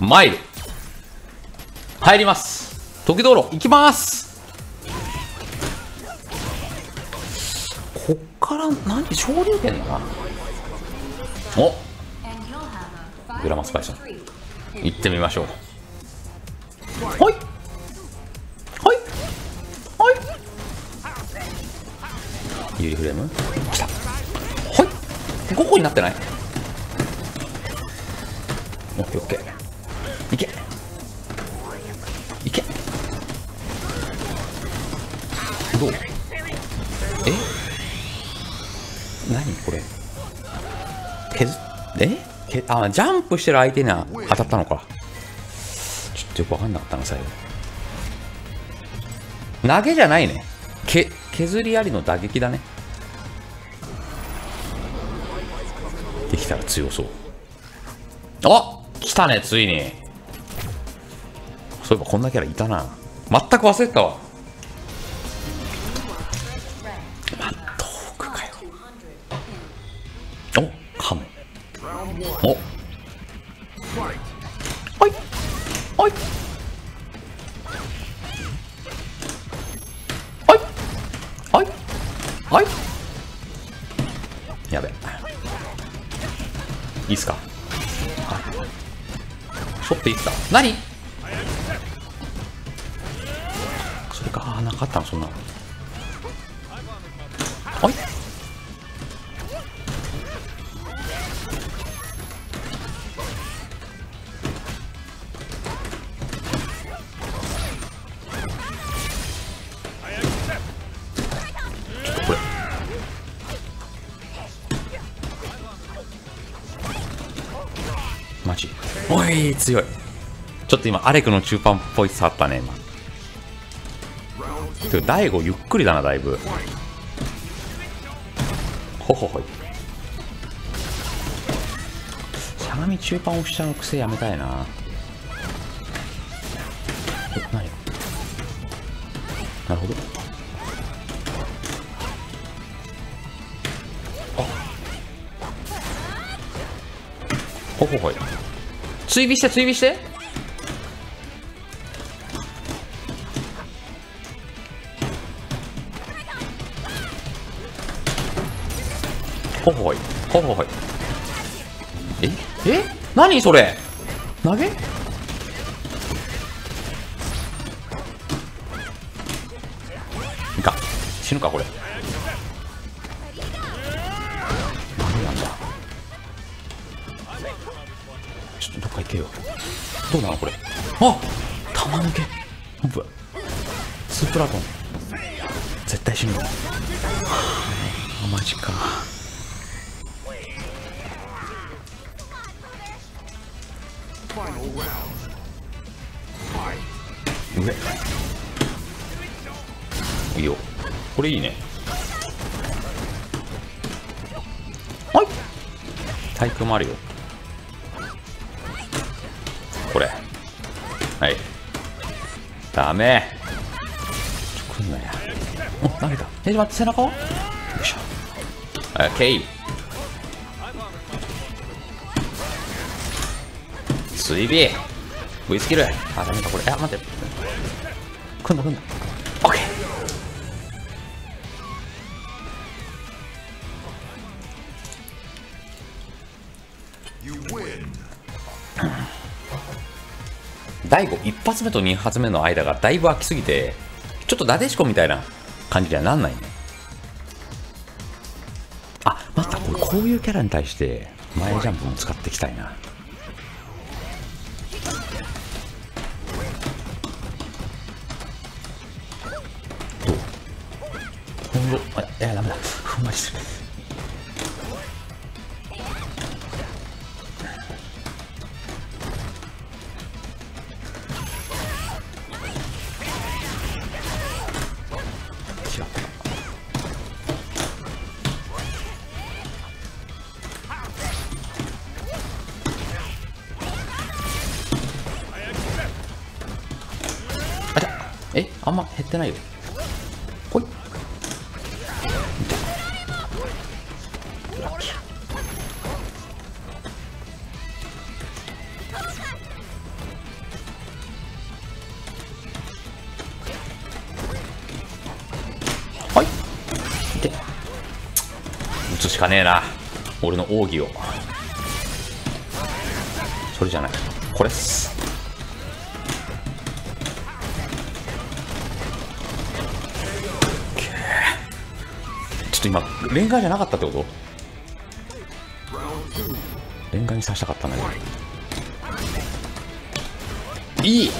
マイル入ります。時道路行きます。こっから何昇竜拳だ？なお。グラマスパイソン。行ってみましょう。はい。はい。はい。ユリフレーム。来た。はい。5個になってない？オッケーオッケーいけ。いけ。どう？え？何？これ。削え？けあジャンプしてる相手には当たったのか。ちょっとよく分かんなかったな最後。投げじゃないね。け削りありの打撃だね。できたら強そう。あ来たねついに。そういえばこんなキャラいたな。全く忘れてたわ。マットホークかよ。おカモ。お。はい。はい。はい。はい。はい。やべ。いいっすか？しょっていいっすか？何？あなかったのそんな。のはい。ちょっとこれ。マジ。おい強い。ちょっと今アレクの中パンっぽいさあったね今。てか大悟ゆっくりだなだいぶ。ほほほい。しゃがみ中パン押しちゃう癖やめたいな。え何なるほど。あほほほい。追尾して追尾して。ほほほい。ほほほい。え？え？何それ？投げ？いか死ぬかこれ。何なんだ？ちょっとどっか行けよ。どうなのこれ？あ！玉抜け。本当だスープラトン。絶対死ぬよ。あマジか上。いいよ。これいいね。はい。体育もあるよ。これ。はい。ダメ。ちょ来んなや。お投げた。え待って背中はよいしょ。オ追尾。V スキル。あダメかこれ。あ待って。来んだ来んだ。オッケー。第5一発目と二発目の間がだいぶ空きすぎてちょっとなでしこみたいな感じにはなんないね。あ待ったこれこういうキャラに対して前ジャンプも使っていきたいなどうほんとあいやダメだ。ふんわりするえあんま減ってないよ。ほい。はい。で撃つしかねえな。俺の奥義を。それじゃない。これっす。ょっと今レンガじゃなかったってこと？レンガに刺したかったんだけどい。い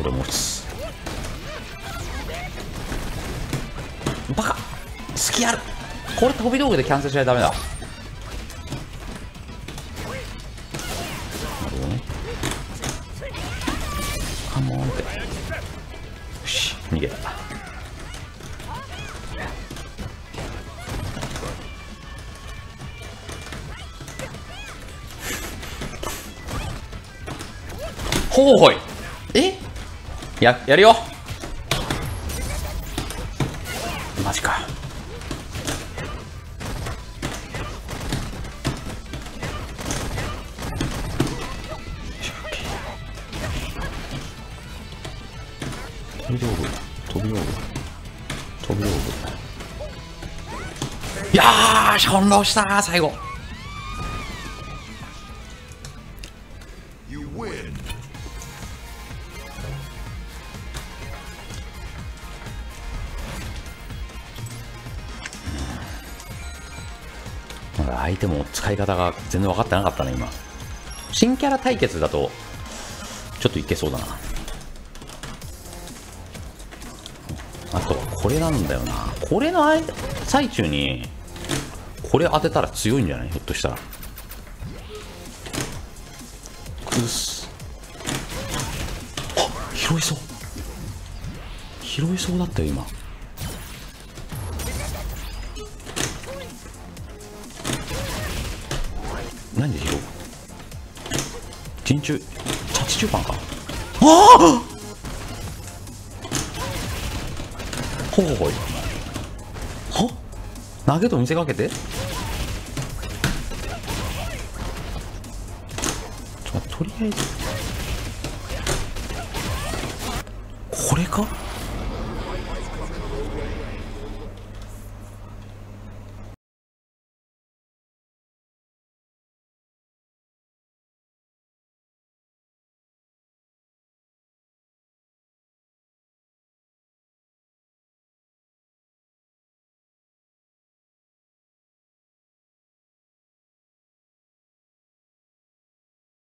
俺持つ。バカ。隙ある。これ飛び道具でキャンセルしないとダメだ。なるほどね。カモンって。よし逃げたほうほい。え？ややるよ。マジか。飛び道具。飛び道具。飛び道具。いやー翻弄したー最後。You win. 相手も使い方が全然分かってなかったね今。新キャラ対決だとちょっといけそうだな。あとはこれなんだよな。これの最中にこれ当てたら強いんじゃない？ひょっとしたら。くっす。あ拾いそう。拾いそうだったよ今。何で拾う？珍中チャチ中パンか。ああほうほい。は？投げと見せかけて？ちょっととりあえず。これか？